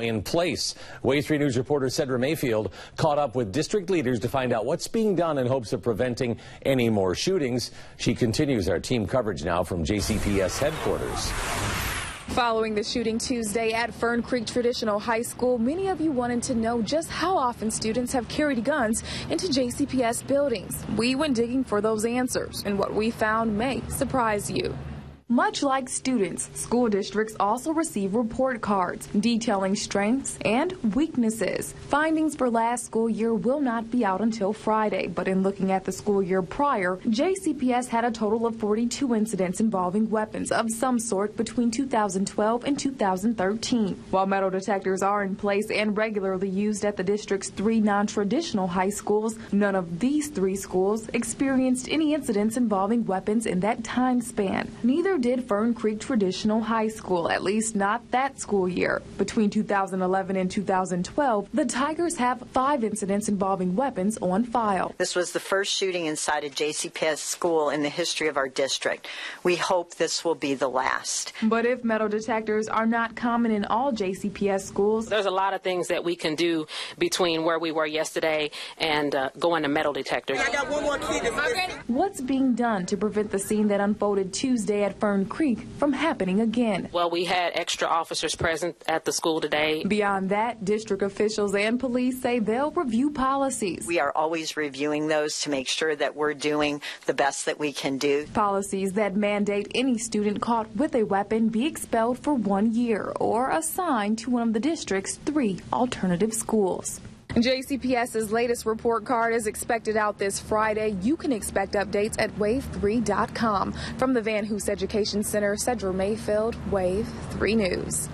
in place. Wave 3 News reporter Cedra Mayfield caught up with district leaders to find out what's being done in hopes of preventing any more shootings. She continues our team coverage now from JCPS headquarters. Following the shooting Tuesday at Fern Creek Traditional High School, many of you wanted to know just how often students have carried guns into JCPS buildings. We went digging for those answers, and what we found may surprise you. Much like students, school districts also receive report cards detailing strengths and weaknesses. Findings for last school year will not be out until Friday, but in looking at the school year prior, JCPS had a total of 42 incidents involving weapons of some sort between 2012 and 2013. While metal detectors are in place and regularly used at the district's three non-traditional high schools, none of these three schools experienced any incidents involving weapons in that time span. Neither did Fern Creek Traditional High School, at least not that school year. Between 2011 and 2012, the Tigers have five incidents involving weapons on file. This was the first shooting inside a JCPS school in the history of our district. We hope this will be the last. But if metal detectors are not common in all JCPS schools, there's a lot of things that we can do between where we were yesterday and uh, going to metal detectors. What's being done to prevent the scene that unfolded Tuesday at Fern Fern Creek from happening again. Well, we had extra officers present at the school today. Beyond that, district officials and police say they'll review policies. We are always reviewing those to make sure that we're doing the best that we can do. Policies that mandate any student caught with a weapon be expelled for one year or assigned to one of the district's three alternative schools. JCPS's latest report card is expected out this Friday. You can expect updates at wave3.com. From the VanHoose Education Center, Cedra Mayfield, Wave 3 News.